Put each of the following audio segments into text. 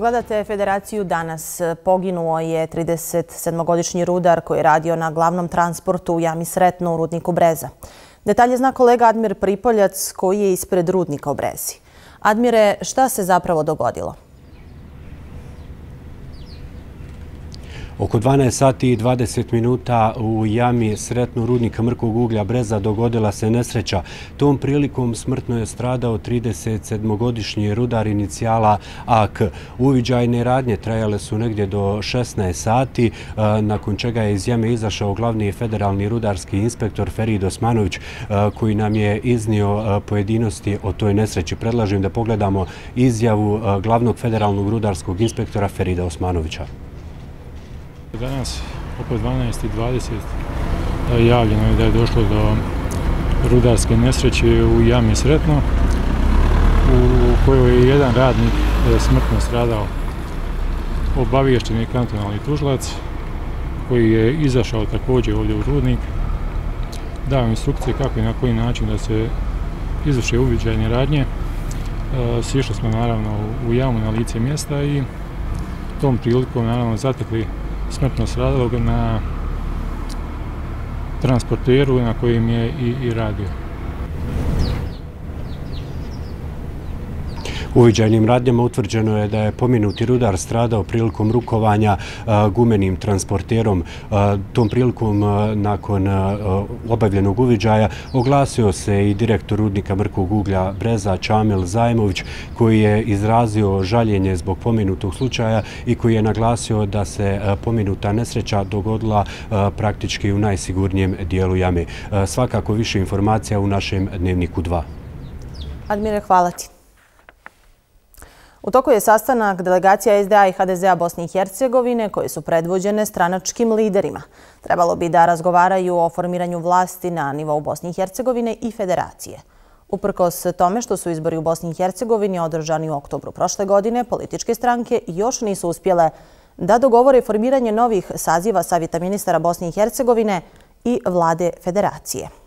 Gledate Federaciju danas. Poginuo je 37-godišnji rudar koji je radio na glavnom transportu u jami Sretno u rudniku Breza. Detalje zna kolega Admir Pripoljac koji je ispred rudnika u Brezi. Admire, šta se zapravo dogodilo? Oko 12 sati i 20 minuta u jami sretno rudnika Mrkog uglja Breza dogodila se nesreća. Tom prilikom smrtno je stradao 37-godišnji rudar inicijala AK. Uviđajne radnje trajale su negdje do 16 sati, e, nakon čega je iz jame izašao glavni federalni rudarski inspektor Ferid Osmanović, e, koji nam je iznio e, pojedinosti o toj nesreći. Predlažem da pogledamo izjavu glavnog federalnog rudarskog inspektora Ferida Osmanovića. Danas oko 12.20 javljeno je da je došlo do rudarske nesreće u jami Sretno u kojoj je jedan radnik e, smrtno stradao. Obaviješćeni kantonalni tužlac koji je izašao također ovdje u rudnik dao instrukcije kako i na koji način da se izvrše uviđajne radnje. E, sišli smo naravno u jamu na lice mjesta i tom prilikom naravno zatekli smrtno stradalog na transporteru na kojim je i, i radio. Uviđajnim radnjama utvrđeno je da je pominuti rudar stradao prilikom rukovanja e, gumenim transporterom. E, tom prilikom, e, nakon obavljenog uviđaja, oglasio se i direktor rudnika Mrkog uglja Breza Čamil Zajmović, koji je izrazio žaljenje zbog pominutog slučaja i koji je naglasio da se pominuta nesreća dogodila praktički u najsigurnijem dijelu jame. Svakako više informacija u našem dnevniku 2. Admire, hvala ti. U toku je sastanak delegacija SDA i HDZ-a Bosne i Hercegovine koje su predvođene stranačkim liderima. Trebalo bi da razgovaraju o formiranju vlasti na nivou Bosne i Hercegovine i federacije. Uprkos tome što su izbori u Bosni i Hercegovini održani u oktobru prošle godine, političke stranke još nisu uspjele da dogovore formiranje novih saziva Savjeta ministara Bosne i Hercegovine i vlade federacije.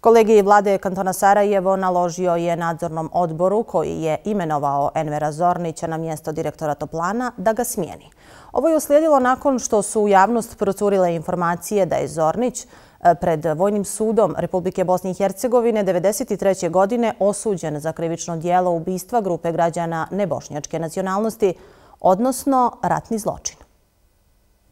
Kolegiji vlade kantona Sarajevo naložio je nadzornom odboru koji je imenovao Envera Zornića na mjesto direktora Toplana da ga smijeni. Ovo je uslijedilo nakon što su u javnost procurile informacije da je Zornić e, pred Vojnim sudom Republike Bosne i Hercegovine 1993. godine osuđen za krivično dijelo ubistva grupe građana nebošnjačke nacionalnosti, odnosno ratni zločin.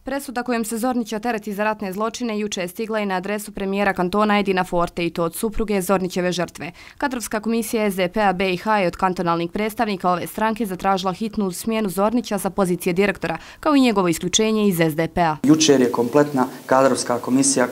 Presuda kojom se Zornića tereti za ratne zločine juče je stigla i na adresu premijera kantona Edina Forte i to od supruge Zornićeve žrtve. Kadrovska komisija SDP-a BiH je od kantonalnih predstavnika ove stranke zatražila hitnu smjenu Zornića sa pozicije direktora, kao i njegovo isključenje iz SDP-a. Jučer je kompletna kadrovska komisija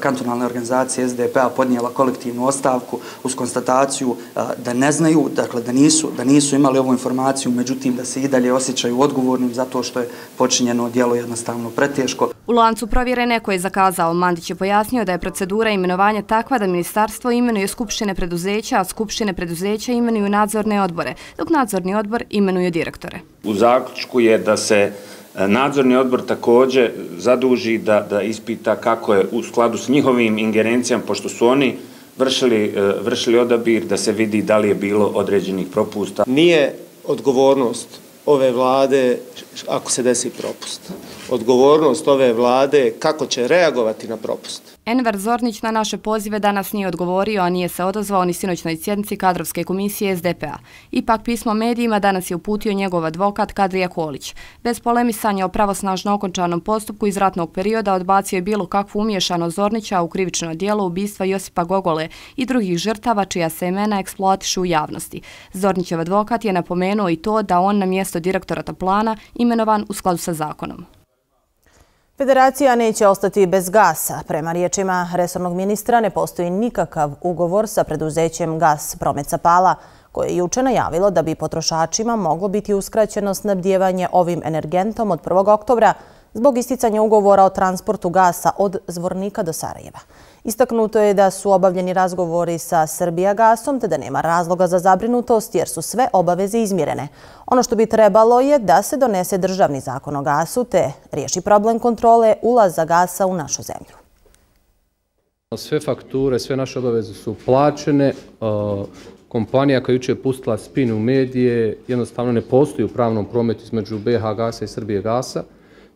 kantonalne organizacije SDP-a podnijela kolektivnu ostavku uz konstataciju da ne znaju, dakle da nisu, da nisu imali ovu informaciju, međutim da se i dalje osjećaju odgovornim zato što je počinjeno djelo jednostavno preteško. U lancu provjere neko je zakazao. Mandić je pojasnio da je procedura imenovanja takva da ministarstvo imenuje skupštine preduzeća, a skupštine preduzeća imenuju nadzorne odbore, dok nadzorni odbor imenuje direktore. U zaključku je da se e, nadzorni odbor također zaduži da, da ispita kako je u skladu s njihovim ingerencijama, pošto su oni vršili, e, vršili odabir, da se vidi da li je bilo određenih propusta. Nije odgovornost ove vlade ako se desi propust. Odgovornost ove vlade kako će reagovati na propust. Enver Zornić na naše pozive danas nije odgovorio, a nije se odazvao ni sinoćnoj sjednici kadrovske komisije SDP-a. Ipak pismo medijima danas je uputio njegov advokat Kadrija Kolić. Bez polemisanja o pravosnažno okončanom postupku iz ratnog perioda odbacio je bilo kakvu umješano Zornića u krivično dijelo ubistva Josipa Gogole i drugih žrtava čija se imena eksploatišu u javnosti. Zornićev advokat je napomenuo i to da on na mjesto direktora Toplana imenovan u skladu sa zakonom. Federacija neće ostati bez gasa. Prema riječima resornog ministra ne postoji nikakav ugovor sa preduzećem Gas Promet Sapala, koje je juče najavilo da bi potrošačima moglo biti uskraćeno snabdjevanje ovim energentom od 1. oktobra zbog isticanja ugovora o transportu gasa od Zvornika do Sarajeva. Istaknuto je da su obavljeni razgovori sa Srbijagasom te da nema razloga za zabrinutost jer su sve obaveze izmirene. Ono što bi trebalo je da se donese državni zakon o gasu, te riješi problem kontrole ulaza gasa u našu zemlju. Sve fakture, sve naše obaveze su plaćene. E, kompanija koja juče pustila spin u medije, jednostavno ne postoji u pravnom prometu između BH Gasa i Srbije Gasa.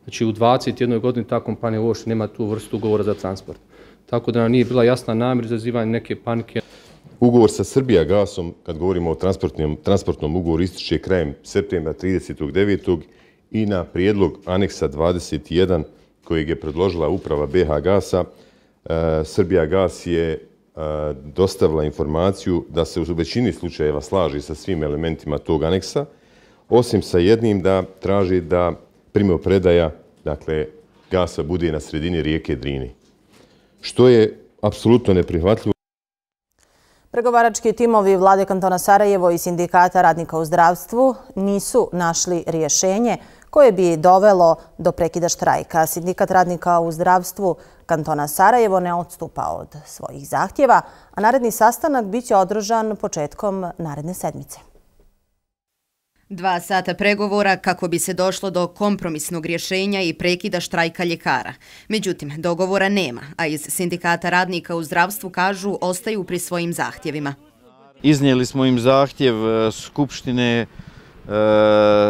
Znači u 21. godini ta kompanija uopšte nema tu vrstu ugovora za transport. Tako da nam nije bila jasna namjer za zivanje neke panike. Ugovor sa Srbija gasom, kad govorimo o transportnom, transportnom ugovoru, ističe krajem septembra 39. i na prijedlog aneksa 21 kojeg je predložila uprava BH gasa, e, Srbija gas je e, dostavila informaciju da se u većini slučajeva slaži sa svim elementima tog aneksa, osim sa jednim da traži da primio predaja, dakle, gasa bude na sredini rijeke Drini. Što je apsolutno neprihvatljivo. Pregovarački timovi vlade kantona Sarajevo i sindikata radnika u zdravstvu nisu našli rješenje koje bi dovelo do prekida štrajka. Sindikat radnika u zdravstvu kantona Sarajevo ne odstupa od svojih zahtjeva, a naredni sastanak biće održan početkom naredne sedmice. Dva sata pregovora kako bi se došlo do kompromisnog rješenja i prekida štrajka ljekara. Međutim, dogovora nema, a iz sindikata radnika u zdravstvu kažu ostaju pri svojim zahtjevima. Iznijeli smo im zahtjev e, Skupštine e,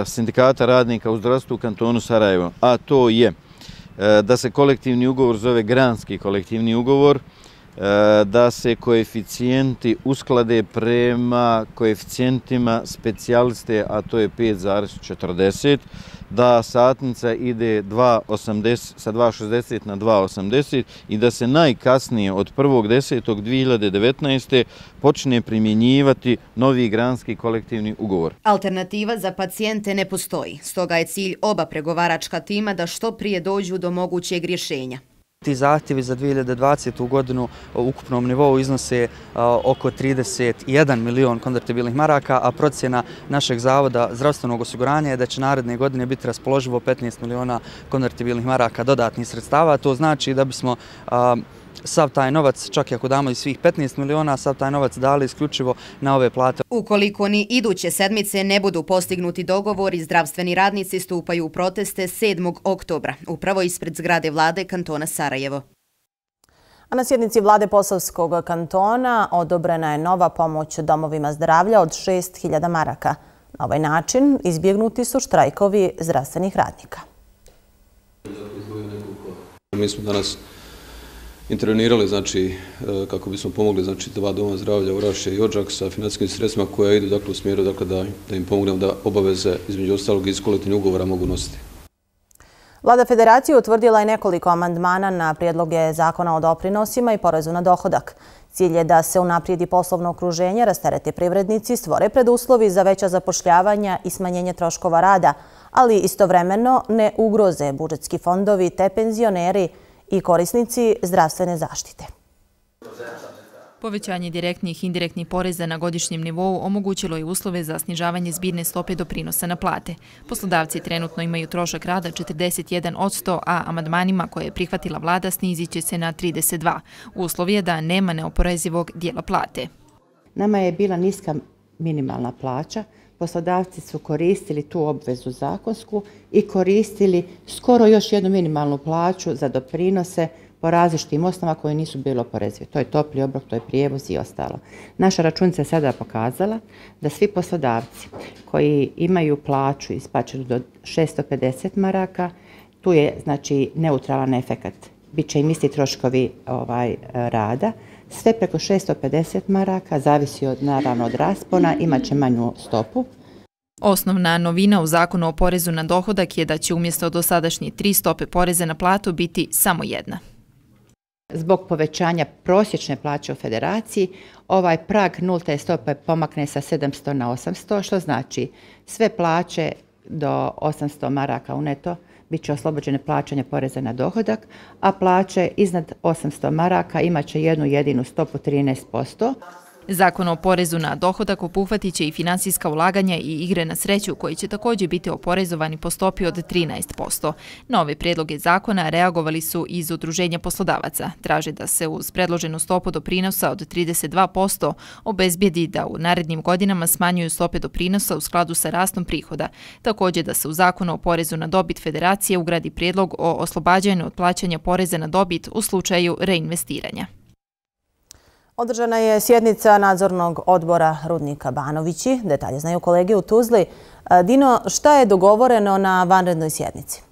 sindikata radnika u zdravstvu u kantonu Sarajevo, a to je e, da se kolektivni ugovor zove granski kolektivni ugovor, E, da se koeficijenti usklade prema koeficijentima specijaliste, a to je 5,40, da satnica ide 2,80, sa 2,60 na 2,80 i da se najkasnije od 1.10.2019. počne primjenjivati novi granski kolektivni ugovor. Alternativa za pacijente ne postoji, stoga je cilj oba pregovaračka tima da što prije dođu do mogućeg rješenja. Ti zahtjevi za 2020. godinu u ukupnom nivou iznose oko 31 milion konvertibilnih maraka, a procjena našeg zavoda zdravstvenog osiguranja je da će naredne godine biti raspoloživo 15 miliona konvertibilnih maraka dodatnih sredstava. To znači da bismo sav taj novac, čak i ako damo i svih 15 miliona, sav taj novac dali isključivo na ove plate. Ukoliko ni iduće sedmice ne budu postignuti dogovori, zdravstveni radnici stupaju u proteste 7. oktobra, upravo ispred zgrade vlade kantona Sarajevo. A na sjednici vlade Posavskog kantona odobrena je nova pomoć domovima zdravlja od 6.000 maraka. Na ovaj način izbjegnuti su štrajkovi zdravstvenih radnika. Mi smo danas intervenirali znači, e, kako bismo pomogli znači, dva doma zdravlja u i Ođak sa financijskim sredstvima koja idu dakle, u smjeru dakle, da, da im pomognemo da obaveze između ostalog iz kolektivnih ugovora mogu nositi. Vlada federacije utvrdila je nekoliko amandmana na prijedloge zakona o doprinosima i porezu na dohodak. Cilj je da se unaprijedi poslovno okruženje, rastereti privrednici, stvore preduslovi za veća zapošljavanja i smanjenje troškova rada, ali istovremeno ne ugroze budžetski fondovi te penzioneri i korisnici zdravstvene zaštite. Povećanje direktnih i indirektnih poreza na godišnjem nivou omogućilo je uslove za snižavanje zbirne stope doprinosa na plate. Poslodavci trenutno imaju trošak rada 41 od 100, a amadmanima koje je prihvatila vlada snizit će se na 32. Uslov je da nema neoporezivog dijela plate. Nama je bila niska minimalna plaća, poslodavci su koristili tu obvezu zakonsku i koristili skoro još jednu minimalnu plaću za doprinose po različitim osnovama koje nisu bilo porezive. To je topli obrok, to je prijevoz i ostalo. Naša računica je sada pokazala da svi poslodavci koji imaju plaću ispačenu do 650 maraka, tu je znači neutralan efekat. Biće im isti troškovi ovaj, rada, Sve preko 650 maraka, zavisi od, naravno od raspona, imaće manju stopu. Osnovna novina u zakonu o porezu na dohodak je da će umjesto dosadašnje tri stope poreze na platu biti samo jedna. Zbog povećanja prosječne plaće u federaciji, ovaj prag nulte stope pomakne sa 700 na 800, što znači sve plaće do 800 maraka u neto bit će oslobođene plaćanja poreza na dohodak, a plaće iznad 800 maraka imaće jednu jedinu stopu 13%. Zakon o porezu na dohodak opuhvatit će i finansijska ulaganja i igre na sreću koji će također biti oporezovani po stopi od 13%. Na ove predloge zakona reagovali su iz udruženja poslodavaca. Traže da se uz predloženu stopu doprinosa od 32% obezbijedi da u narednim godinama smanjuju stope doprinosa u skladu sa rastom prihoda. Također da se u zakonu o porezu na dobit federacije ugradi predlog o oslobađanju od plaćanja poreza na dobit u slučaju reinvestiranja. Održana je sjednica nadzornog odbora Rudnika Banovići. Detalje znaju kolege u Tuzli. E, Dino, šta je dogovoreno na vanrednoj sjednici?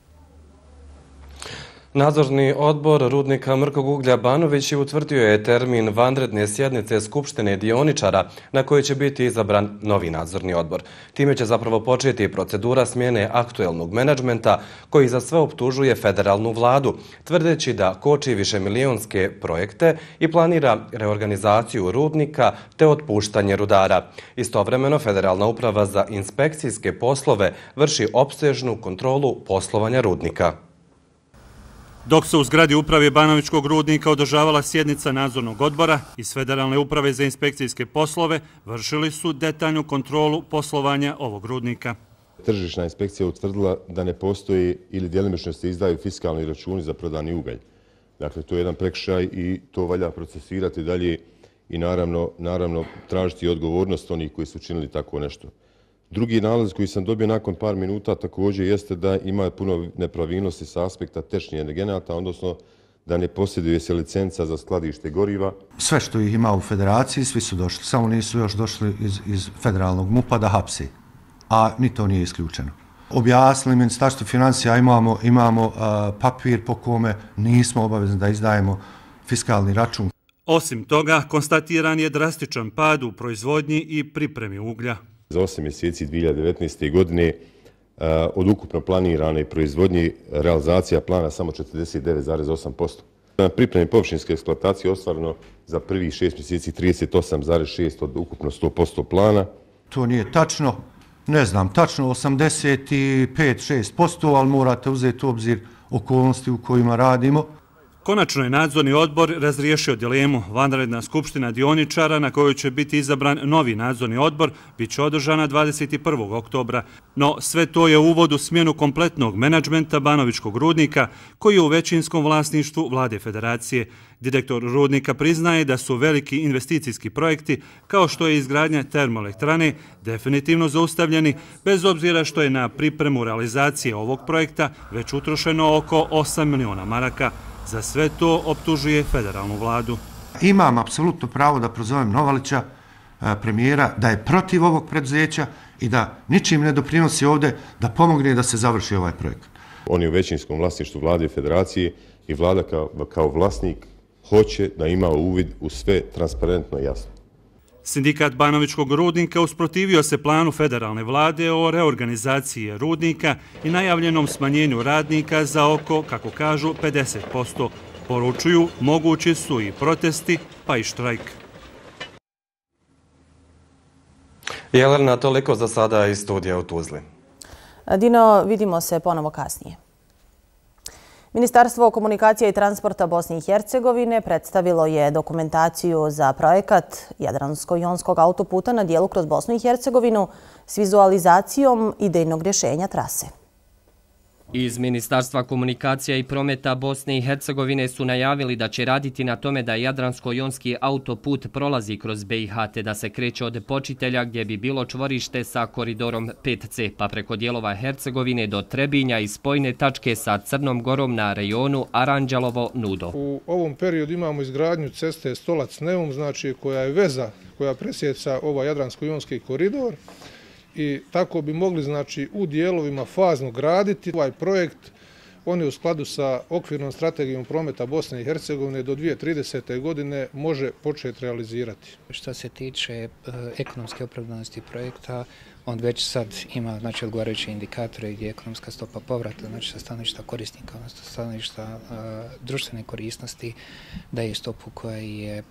Nadzorni odbor Rudnika Mrkog Uglja Banović utvrdio je termin vanredne sjednice Skupštine Dioničara na kojoj će biti izabran novi nadzorni odbor. Time će zapravo početi procedura smjene aktuelnog menadžmenta koji za sve optužuje federalnu vladu, tvrdeći da koči više milijonske projekte i planira reorganizaciju Rudnika te otpuštanje rudara. Istovremeno, Federalna uprava za inspekcijske poslove vrši opsežnu kontrolu poslovanja Rudnika. Dok se u zgradi uprave Banovičkog rudnika održavala sjednica nadzornog odbora iz Federalne uprave za inspekcijske poslove, vršili su detaljnu kontrolu poslovanja ovog rudnika. Tržišna inspekcija utvrdila da ne postoji ili djelimično se izdaju fiskalni računi za prodani ugalj. Dakle, to je jedan prekšaj i to valja procesirati dalje i naravno tražiti odgovornost onih koji su činili tako nešto. Drugi nalaz koji sam dobio nakon par minuta također jeste da ima puno nepravilnosti sa aspekta tečnije energenata, odnosno da ne posjeduje se licenca za skladište goriva. Sve što ih ima u federaciji, svi su došli, samo nisu još došli iz, iz federalnog MUPA da hapsi, a ni to nije isključeno. Objasnili ministarstvo financija, imamo, imamo uh, papir po kome nismo obavezni da izdajemo fiskalni račun. Osim toga, konstatiran je drastičan pad u proizvodnji i pripremi uglja za 8 mjeseci 2019. godine e, od ukupno planirane proizvodnje realizacija plana samo 49,8%. Na pripremi površinske eksploatacije ostvarno za prvi 6 mjeseci 38,6% od ukupno 100% plana. To nije tačno, ne znam, tačno 85-6%, ali morate uzeti u obzir okolnosti u kojima radimo. Konačno je nadzorni odbor razriješio dilemu. Vanredna skupština dioničara na kojoj će biti izabran novi nadzorni odbor bit će održana 21. oktobra. No sve to je uvod u smjenu kompletnog menadžmenta Banovičkog rudnika koji je u većinskom vlasništvu vlade federacije. Direktor rudnika priznaje da su veliki investicijski projekti kao što je izgradnja termoelektrane definitivno zaustavljeni bez obzira što je na pripremu realizacije ovog projekta već utrošeno oko 8 miliona maraka. Za sve to optužuje federalnu vladu. Imam apsolutno pravo da prozovem Novalića, e, premijera, da je protiv ovog predzeća i da ničim ne doprinosi ovde da pomogne da se završi ovaj projekt. Oni u većinskom vlasništvu vlade i federacije i vlada kao, kao vlasnik hoće da ima uvid u sve transparentno i jasno. Sindikat Banovičkog rudnika usprotivio se planu federalne vlade o reorganizaciji rudnika i najavljenom smanjenju radnika za oko, kako kažu, 50%. Poručuju, mogući su i protesti, pa i štrajk. Jelena, toliko za sada iz studija u Tuzli. Dino, vidimo se ponovo kasnije. Ministarstvo komunikacije i transporta Bosne i Hercegovine predstavilo je dokumentaciju za projekat Jadransko-Jonskog autoputa na dijelu kroz Bosnu i Hercegovinu s vizualizacijom idejnog rješenja trase. Iz Ministarstva komunikacija i prometa Bosne i Hercegovine su najavili da će raditi na tome da Jadransko-Jonski autoput prolazi kroz BiH te da se kreće od počitelja gdje bi bilo čvorište sa koridorom 5C pa preko dijelova Hercegovine do Trebinja i spojne tačke sa Crnom gorom na rejonu Aranđelovo-Nudo. U ovom periodu imamo izgradnju ceste Stolac-Neum, znači koja je veza koja presjeca ovaj Jadransko-Jonski koridor i tako bi mogli znači u dijelovima fazno graditi ovaj projekt on je u skladu sa okvirnom strategijom prometa Bosne i Hercegovine do 2030. godine može početi realizirati. Što se tiče e, ekonomske opravdanosti projekta, on već sad ima znači, odgovarajuće indikatore gdje je ekonomska stopa povrata, znači sa stanovišta korisnika, odnosno sa stanovišta uh, društvene korisnosti, da je stopu koja je uh,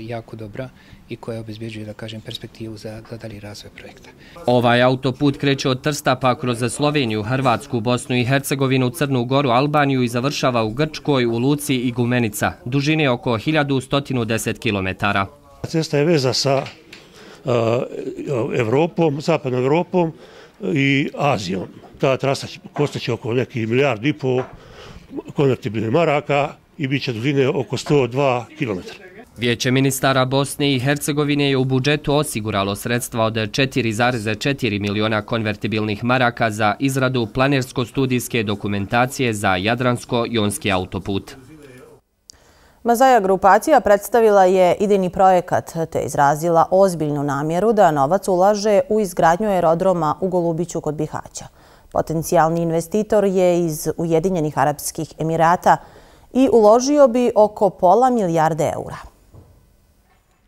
jako dobra i koja obezbjeđuje, da kažem, perspektivu za, za dalji razvoj projekta. Ovaj autoput kreće od Trsta pa kroz Sloveniju, Hrvatsku, Bosnu i Hercegovinu, Crnu Goru, Albaniju i završava u Grčkoj, u Luci i Gumenica, dužine oko 1110 km. Cesta je veza sa Eh, Evropom, zapadnom Evropom i Azijom. Ta trasa će kostaći oko nekih milijard i po konvertibilnih maraka i bit će dužine oko 102 km. Vijeće ministara Bosne i Hercegovine je u budžetu osiguralo sredstva od 4,4 miliona konvertibilnih maraka za izradu planersko-studijske dokumentacije za Jadransko-Jonski autoput. Mazaja grupacija predstavila je idejni projekat te izrazila ozbiljnu namjeru da novac ulaže u izgradnju aerodroma u Golubiću kod Bihaća. Potencijalni investitor je iz Ujedinjenih Arabskih Emirata i uložio bi oko pola milijarde eura.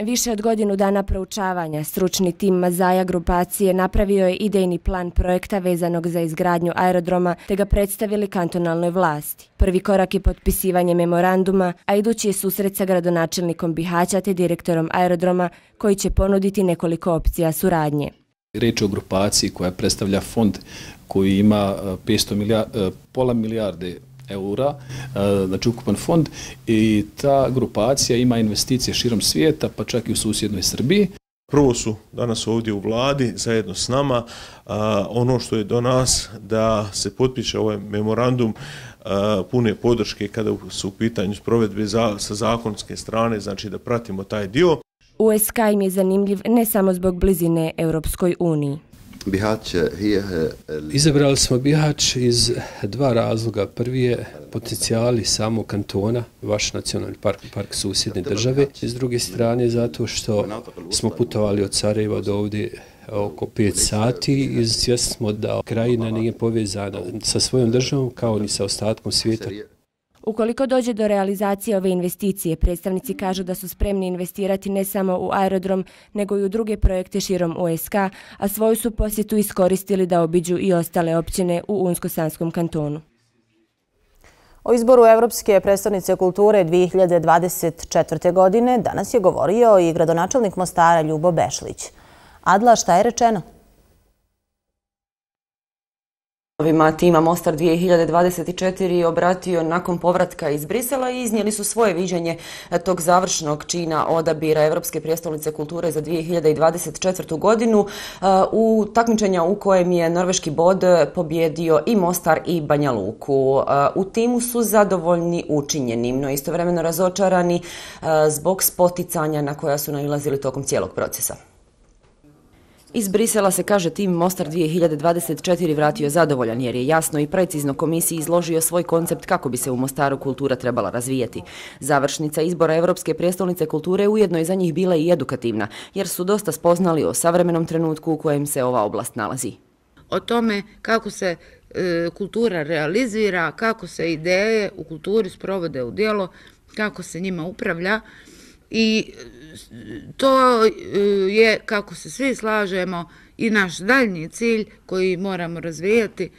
Više od godinu dana proučavanja, stručni tim Mazaja grupacije napravio je idejni plan projekta vezanog za izgradnju aerodroma te ga predstavili kantonalnoj vlasti. Prvi korak je potpisivanje memoranduma, a idući je susret sa gradonačelnikom Bihaća te direktorom aerodroma koji će ponuditi nekoliko opcija suradnje. Reč je o grupaciji koja predstavlja fond koji ima eh, 500 milijarde, eh, pola milijarde eura, e, znači ukupan fond i ta grupacija ima investicije širom svijeta, pa čak i u susjednoj Srbiji. Prvo su danas ovdje u vladi zajedno s nama. Ono što je do nas da se potpiše ovaj memorandum pune podrške kada su u pitanju provedbe sa zakonske strane, znači da pratimo taj dio. USK im je zanimljiv ne samo zbog blizine Europskoj uniji. Bihać Izabrali smo Bihać iz dva razloga. Prvi je potencijali samo kantona, vaš nacionalni park, park susjedne države. S druge strane, zato što smo putovali od Sarajeva do ovdje oko 5 sati i svjesni smo da krajina nije povezana sa svojom državom kao ni sa ostatkom svijeta. Ukoliko dođe do realizacije ove investicije, predstavnici kažu da su spremni investirati ne samo u aerodrom, nego i u druge projekte širom USK, a svoju su posjetu iskoristili da obiđu i ostale općine u Unsko-Sanskom kantonu. O izboru Evropske predstavnice kulture 2024. godine danas je govorio i gradonačelnik Mostara Ljubo Bešlić. Adla, šta je rečeno? Ovima tima Mostar 2024 obratio nakon povratka iz Brisela i iznijeli su svoje viđenje tog završnog čina odabira Evropske prijestolnice kulture za 2024. godinu u takmičenja u kojem je Norveški bod pobjedio i Mostar i Banja Luku. U timu su zadovoljni učinjenim, no istovremeno razočarani zbog spoticanja na koja su nailazili tokom cijelog procesa. Iz Brisela se kaže tim Mostar 2024 vratio zadovoljan jer je jasno i precizno komisiji izložio svoj koncept kako bi se u Mostaru kultura trebala razvijeti. Završnica izbora Evropske prijestolnice kulture ujedno je za njih bila i edukativna jer su dosta spoznali o savremenom trenutku u kojem se ova oblast nalazi. O tome kako se e, kultura realizira, kako se ideje u kulturi sprovode u dijelo, kako se njima upravlja i to e, je, kako se svi slažemo, i naš daljni cilj koji moramo razvijati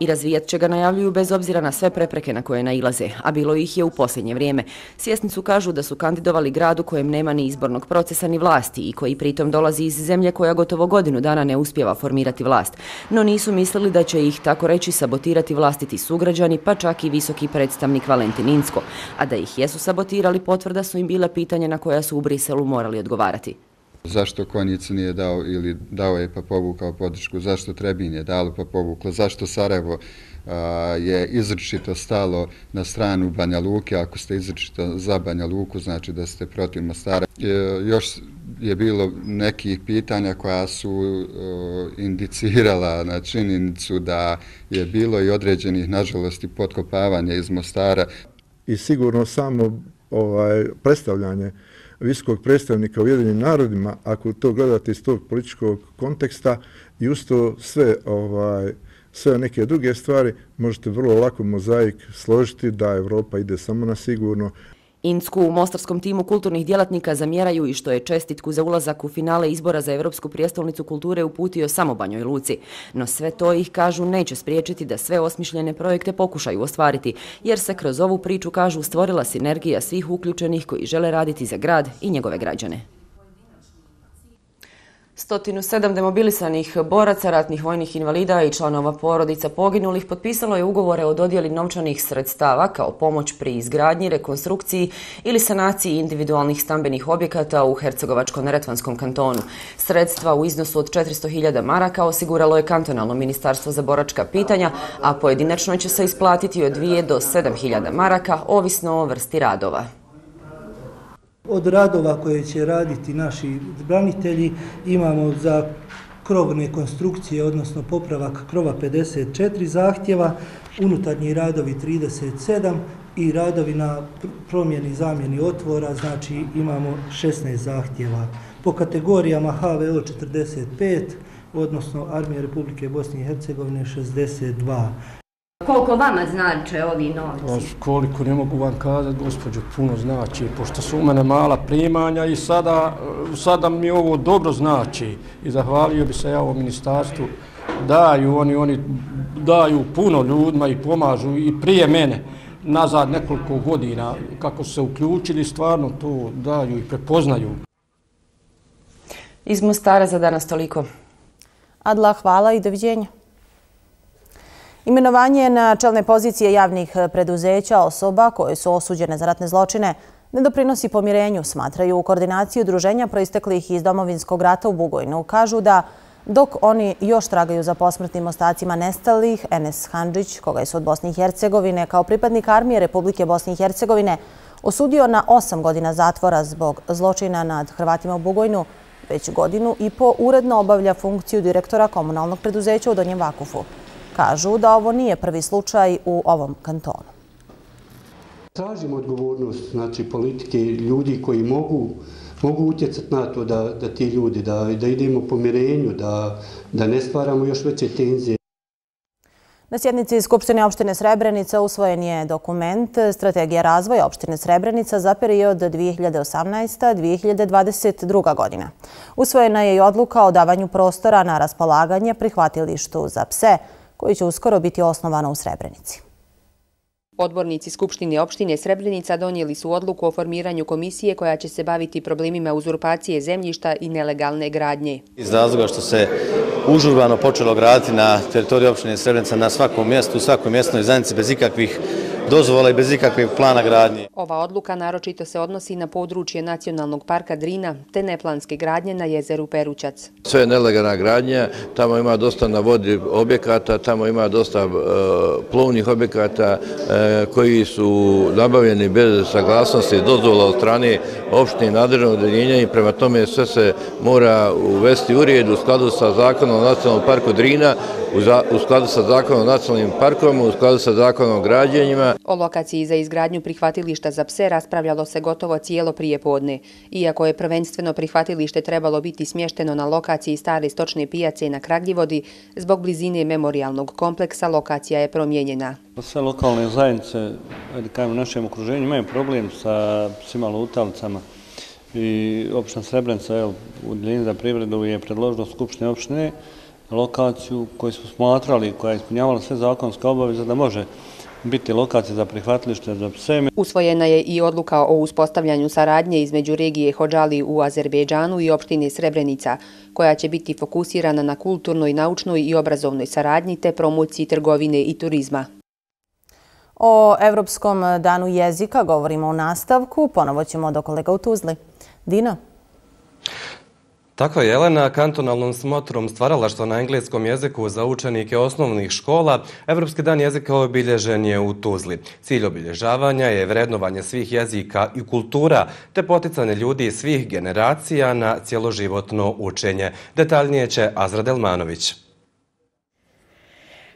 i razvijat će ga najavljuju bez obzira na sve prepreke na koje nailaze, a bilo ih je u posljednje vrijeme. Svjesnicu kažu da su kandidovali grad u kojem nema ni izbornog procesa ni vlasti i koji pritom dolazi iz zemlje koja gotovo godinu dana ne uspjeva formirati vlast. No nisu mislili da će ih tako reći sabotirati vlastiti sugrađani, pa čak i visoki predstavnik Valentin Insko. A da ih jesu sabotirali, potvrda su im bila pitanje na koja su u Briselu morali odgovarati. Zašto Konjicu nije dao ili dao je pa povukao podršku, zašto Trebin je dalo pa povuklo, zašto Sarajevo je izrčito stalo na stranu Banja Luke, ako ste izrčito za Banja Luku, znači da ste protiv Mostara. Još je bilo nekih pitanja koja su e, indicirala na činjenicu da je bilo i određenih, nažalost, i potkopavanja iz Mostara. I sigurno samo ovaj predstavljanje visokog predstavnika u jedinim narodima, ako to gledate iz tog političkog konteksta i usto sve, ovaj, sve neke druge stvari, možete vrlo lako mozaik složiti da Evropa ide samo na sigurno, Insku u mostarskom timu kulturnih djelatnika zamjeraju i što je čestitku za ulazak u finale izbora za Evropsku prijestolnicu kulture uputio samo Banjoj Luci. No sve to ih, kažu, neće spriječiti da sve osmišljene projekte pokušaju ostvariti, jer se kroz ovu priču, kažu, stvorila sinergija svih uključenih koji žele raditi za grad i njegove građane. 107 demobilisanih boraca, ratnih vojnih invalida i članova porodica poginulih potpisalo je ugovore o dodjeli novčanih sredstava kao pomoć pri izgradnji, rekonstrukciji ili sanaciji individualnih stambenih objekata u Hercegovačko-Neretvanskom kantonu. Sredstva u iznosu od 400.000 maraka osiguralo je kantonalno ministarstvo za boračka pitanja, a pojedinačno će se isplatiti od 2 do 7.000 maraka, ovisno o vrsti radova. Od radova koje će raditi naši branitelji imamo za krovne konstrukcije, odnosno popravak krova 54 zahtjeva, unutarnji radovi 37, i radovi na promjeni zamjeni otvora, znači imamo 16 zahtjeva. Po kategorijama HVO 45, odnosno Armije Republike Bosne i Hercegovine 62. Koliko vama znače ovi novci? Koliko ne mogu vam kazati, gospođo, puno znači, pošto su u mene mala primanja i sada, sada mi ovo dobro znači i zahvalio bi se ja ovom ministarstvu, daju oni, oni daju puno ljudima i pomažu i prije mene nazad nekoliko godina kako su se uključili, stvarno to daju i prepoznaju. Iz Mostara za danas toliko. Adla, hvala i doviđenja. Imenovanje na čelne pozicije javnih preduzeća osoba koje su osuđene za ratne zločine ne doprinosi pomirenju, smatraju u koordinaciji udruženja proisteklih iz domovinskog rata u Bugojnu. Kažu da dok oni još tragaju za posmrtnim ostacima nestalih, Enes Handžić, koga je sud Bosne i Hercegovine kao pripadnik armije Republike Bosne i Hercegovine, osudio na osam godina zatvora zbog zločina nad Hrvatima u Bugojnu, već godinu i po uredno obavlja funkciju direktora komunalnog preduzeća u Donjem Vakufu. Kažu da ovo nije prvi slučaj u ovom kantonu. Tražimo odgovornost znači, politike ljudi koji mogu mogu utjecati na to da, da ti ljudi, da, da idemo po mirenju, da, da ne stvaramo još veće tenzije. Na sjednici Skupštine opštine Srebrenica usvojen je dokument Strategija razvoja opštine Srebrenica za period 2018-2022. godina. Usvojena je i odluka o davanju prostora na raspolaganje prihvatilištu za pse, koji će uskoro biti osnovano u Srebrenici. Odbornici Skupštine opštine Srebrenica donijeli su odluku o formiranju komisije koja će se baviti problemima uzurpacije zemljišta i nelegalne gradnje. Iz razloga što se užurbano počelo graditi na teritoriju opštine Srebrenica na svakom mjestu, u svakoj mjestnoj zajednici bez ikakvih dozvola i bez ikakvih plana gradnje. Ova odluka naročito se odnosi na područje nacionalnog parka Drina te neplanske gradnje na jezeru Perućac. Sve je nelegalna gradnja, tamo ima dosta na vodi objekata, tamo ima dosta e, plovnih objekata e, koji su nabavljeni bez saglasnosti dozvola od strane opštine nadrežnog odeljenja i prema tome sve se mora uvesti u rijed u skladu sa zakonom o nacionalnom parku Drina, u skladu sa zakonom o nacionalnim parkovima, u skladu sa zakonom o građenjima. O lokaciji za izgradnju prihvatilišta za pse raspravljalo se gotovo cijelo prije podne. Iako je prvenstveno prihvatilište trebalo biti smješteno na lokaciji stare stočne pijace na Kragljivodi, zbog blizine memorialnog kompleksa lokacija je promijenjena. Sve lokalne zajednice u našem okruženju imaju problem sa psima lutalicama i opština Srebrenica u Dljeni za privredu je predložila Skupštine opštine lokaciju koju smo smatrali, koja je ispunjavala sve zakonske obaveze da može biti lokacija za prihvatilište za pse. Usvojena je i odluka o uspostavljanju saradnje između regije Hođali u Azerbejdžanu i opštine Srebrenica, koja će biti fokusirana na kulturnoj, naučnoj i obrazovnoj saradnji te promociji trgovine i turizma. O Evropskom danu jezika govorimo u nastavku. Ponovo ćemo do kolega u Tuzli. Dino? Tako je Jelena kantonalnom smotrom stvarala što na engleskom jeziku za učenike osnovnih škola Evropski dan jezika obilježen je u Tuzli. Cilj obilježavanja je vrednovanje svih jezika i kultura te poticanje ljudi svih generacija na cijeloživotno učenje. Detaljnije će Azra Delmanović.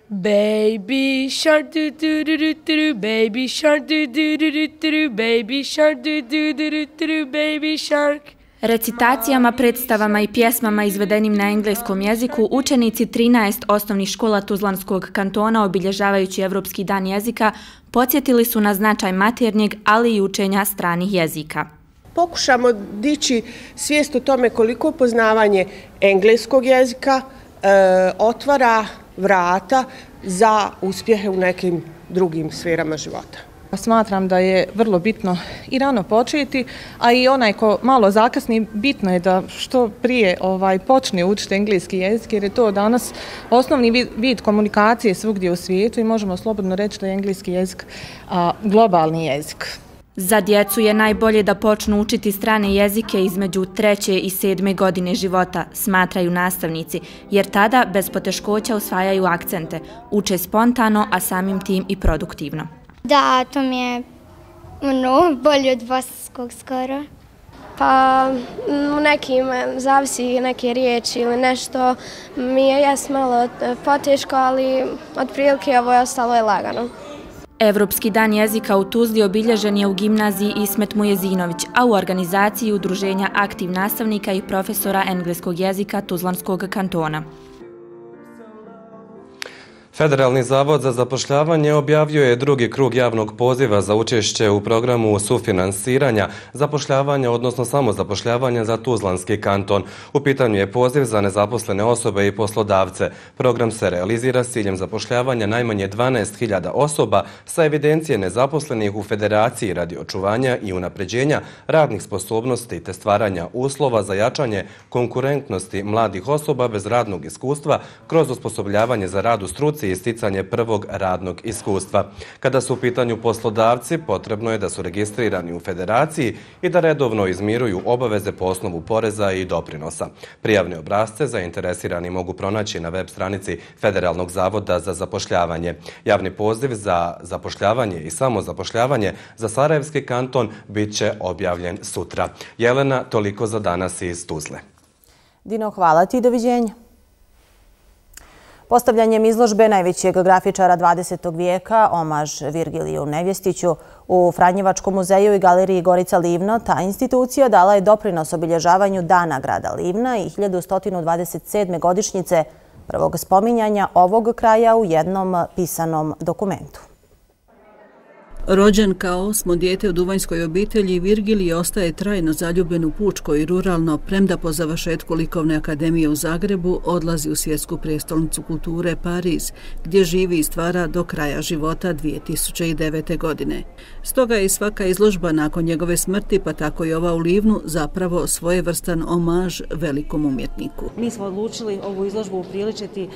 Baby shark do do do do do baby shark do do do do do baby shark do do do do baby shark Recitacijama, predstavama i pjesmama izvedenim na engleskom jeziku, učenici 13 osnovnih škola Tuzlanskog kantona, obilježavajući Evropski dan jezika, podsjetili su na značaj maternjeg, ali i učenja stranih jezika. Pokušamo dići svijest o tome koliko poznavanje engleskog jezika e, otvara vrata za uspjehe u nekim drugim sferama života. Pa smatram da je vrlo bitno i rano početi, a i onaj ko malo zakasni, bitno je da što prije ovaj počne učiti engleski jezik, jer je to danas osnovni vid komunikacije svugdje u svijetu i možemo slobodno reći da je engleski jezik a, globalni jezik. Za djecu je najbolje da počnu učiti strane jezike između treće i sedme godine života, smatraju nastavnici, jer tada bez poteškoća usvajaju akcente, uče spontano, a samim tim i produktivno. Da, to mi je ono, bolje od bosanskog skoro. Pa u nekim, zavisi neke riječi ili nešto, mi je jes malo poteško, ali od prilike ovo je ostalo je lagano. Evropski dan jezika u Tuzli obilježen je u gimnaziji Ismet Mujezinović, a u organizaciji Udruženja aktiv nastavnika i profesora engleskog jezika Tuzlanskog kantona. Federalni zavod za zapošljavanje objavio je drugi krug javnog poziva za učešće u programu sufinansiranja zapošljavanja, odnosno samozapošljavanja za Tuzlanski kanton. U pitanju je poziv za nezaposlene osobe i poslodavce. Program se realizira s ciljem zapošljavanja najmanje 12.000 osoba sa evidencije nezaposlenih u federaciji radi očuvanja i unapređenja radnih sposobnosti te stvaranja uslova za jačanje konkurentnosti mladih osoba bez radnog iskustva kroz osposobljavanje za rad u struci i sticanje prvog radnog iskustva. Kada su u pitanju poslodavci, potrebno je da su registrirani u federaciji i da redovno izmiruju obaveze po osnovu poreza i doprinosa. Prijavne obrazce zainteresirani mogu pronaći na web stranici Federalnog zavoda za zapošljavanje. Javni poziv za zapošljavanje i samozapošljavanje za Sarajevski kanton bit će objavljen sutra. Jelena, toliko za danas iz Tuzle. Dino, hvala ti i doviđenja. Postavljanjem izložbe najvećeg grafičara 20. vijeka, omaž Virgiliju Nevjestiću, u Franjevačkom muzeju i galeriji Gorica Livno, ta institucija dala je doprinos obilježavanju Dana grada Livna i 1127. godišnjice prvog spominjanja ovog kraja u jednom pisanom dokumentu. Rođen kao osmo dijete u duvanjskoj obitelji, Virgilij ostaje trajno zaljubljen u Pučko i ruralno, premda po završetku Likovne akademije u Zagrebu odlazi u svjetsku prijestolnicu kulture Pariz, gdje živi i stvara do kraja života 2009. godine. Stoga je svaka izložba nakon njegove smrti, pa tako i ova u Livnu, zapravo svojevrstan omaž velikom umjetniku. Mi smo odlučili ovu izložbu upriličiti e,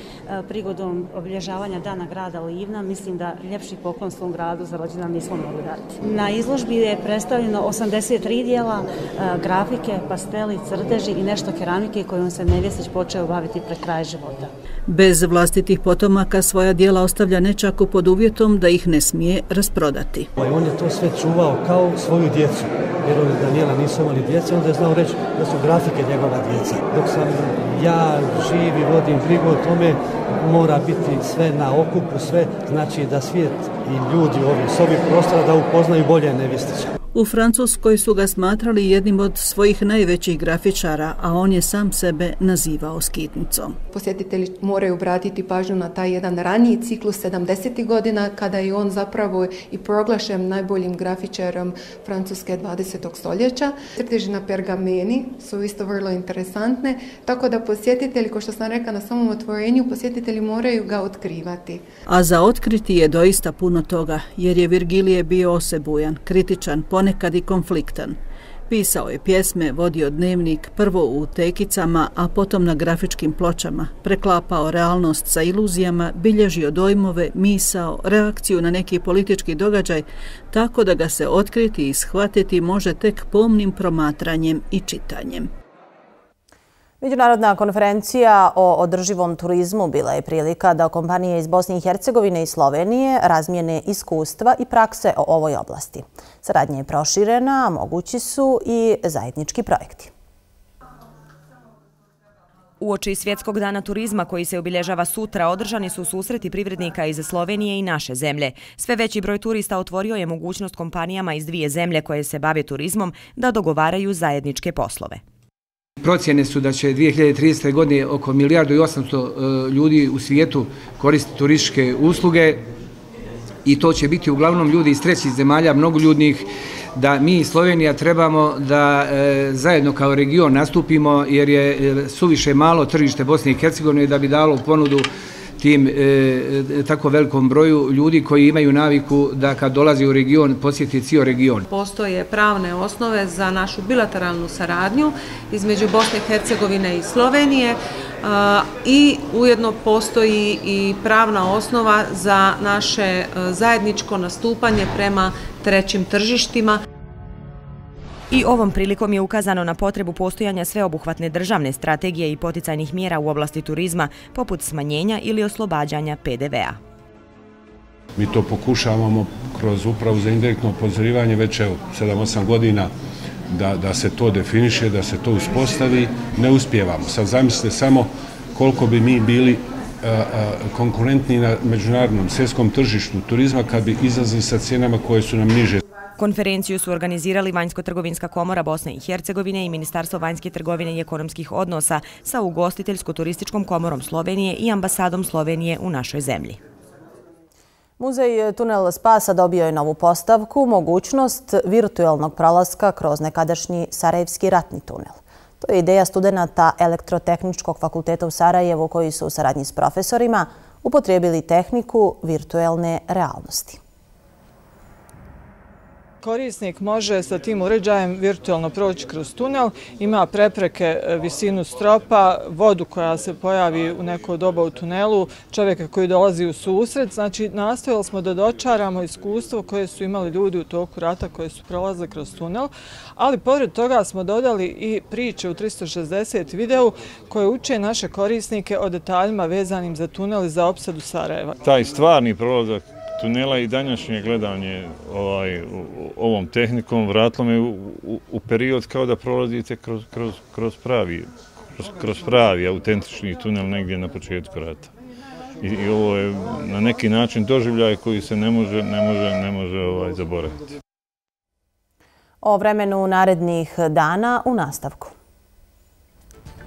prigodom obilježavanja Dana grada Livna. Mislim da ljepši poklon svom gradu za rođendan nismo mogli dati. Na izložbi je predstavljeno 83 dijela, e, grafike, pasteli, crteži i nešto keramike kojom se Nevjesić počeo baviti pre kraja života. Bez vlastitih potomaka svoja dijela ostavlja nečako pod uvjetom da ih ne smije rasprodati. On je to sve čuvao kao svoju djecu. Jer on i Daniela nisu imali djece, onda je znao reći da su grafike njegova djeca. Dok sam ja živi, vodim brigu o tome, mora biti sve na okupu, sve znači da svijet i ljudi ovi s ovih prostora da upoznaju bolje Nevistića. U Francuskoj su ga smatrali jednim od svojih najvećih grafičara, a on je sam sebe nazivao skitnicom. Posjetitelji moraju obratiti pažnju na taj jedan raniji ciklus 70. godina, kada je on zapravo i proglašen najboljim grafičarom Francuske 20. stoljeća. Crteži na pergameni su isto vrlo interesantne, tako da posjetitelji, ko što sam rekla na samom otvorenju, posjetitelji moraju ga otkrivati. A za otkriti je doista puno toga, jer je Virgilije bio osebujan, kritičan, ponekad i konfliktan. Pisao je pjesme, vodio dnevnik, prvo u tekicama, a potom na grafičkim pločama, preklapao realnost sa iluzijama, bilježio dojmove, misao, reakciju na neki politički događaj, tako da ga se otkriti i shvatiti može tek pomnim promatranjem i čitanjem. Međunarodna konferencija o održivom turizmu bila je prilika da kompanije iz Bosne i Hercegovine i Slovenije razmijene iskustva i prakse o ovoj oblasti. Saradnja je proširena, a mogući su i zajednički projekti. U oči Svjetskog dana turizma koji se obilježava sutra održani su susreti privrednika iz Slovenije i naše zemlje. Sve veći broj turista otvorio je mogućnost kompanijama iz dvije zemlje koje se bave turizmom da dogovaraju zajedničke poslove. Procjene su da će 2030. godine oko milijardu i 800 e, ljudi u svijetu koristiti turističke usluge i to će biti uglavnom ljudi iz trećih zemalja, mnogo ljudnih, da mi Slovenija trebamo da e, zajedno kao region nastupimo jer je e, suviše malo tržište Bosne i Hercegovine da bi dalo ponudu tim e, e, tako velikom broju ljudi koji imaju naviku da kad dolazi u region posjeti cijel region. Postoje pravne osnove za našu bilateralnu saradnju između Bosne i Hercegovine i Slovenije i ujedno postoji i pravna osnova za naše e, zajedničko nastupanje prema trećim tržištima. I ovom prilikom je ukazano na potrebu postojanja sveobuhvatne državne strategije i poticajnih mjera u oblasti turizma, poput smanjenja ili oslobađanja PDV-a. Mi to pokušavamo kroz upravu za indirektno opozorivanje već 7-8 godina da, da se to definiše, da se to uspostavi, ne uspijevamo. Sad zamislite samo koliko bi mi bili e, e, konkurentni na međunarodnom svjetskom tržištu turizma kad bi izlazili sa cijenama koje su nam niže. Konferenciju su organizirali Vanjsko-trgovinska komora Bosne i Hercegovine i Ministarstvo vanjske trgovine i ekonomskih odnosa sa ugostiteljsko-turističkom komorom Slovenije i ambasadom Slovenije u našoj zemlji. Muzej Tunel Spasa dobio je novu postavku, mogućnost virtualnog pralaska kroz nekadašnji Sarajevski ratni tunel. To je ideja studenta Elektrotehničkog fakulteta u Sarajevu koji su u saradnji s profesorima upotrijebili tehniku virtualne realnosti korisnik može sa tim uređajem virtualno proći kroz tunel, ima prepreke e, visinu stropa, vodu koja se pojavi u neko doba u tunelu, čovjeka koji dolazi u susret. Znači, nastojali smo da dočaramo iskustvo koje su imali ljudi u toku rata koje su prolazili kroz tunel, ali pored toga smo dodali i priče u 360 videu koje uče naše korisnike o detaljima vezanim za tunel i za opsadu Sarajeva. Taj stvarni prolazak tunela i danjašnje gledanje ovaj, ovom tehnikom vratilo me u, u, period kao da prolazite kroz, kroz, kroz, pravi, kroz, kroz pravi autentični tunel negdje na početku rata. I, I ovo je na neki način doživljaj koji se ne može, ne može, ne može ovaj, zaboraviti. O vremenu narednih dana u nastavku.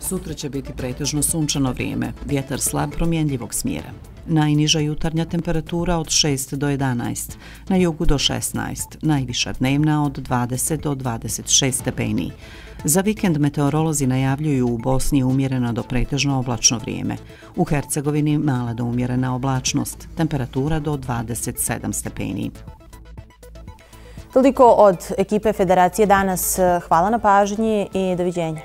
Sutra će biti pretežno sunčano vrijeme, vjetar slab promjenljivog smjera. Najniža jutarnja temperatura od 6 do 11, na jugu do 16, najviša dnevna od 20 do 26 stepeni. Za vikend meteorolozi najavljuju u Bosni umjereno do pretežno oblačno vrijeme. U Hercegovini mala do umjerena oblačnost, temperatura do 27 stepeni. Toliko od ekipe Federacije danas. Hvala na pažnji i doviđenja.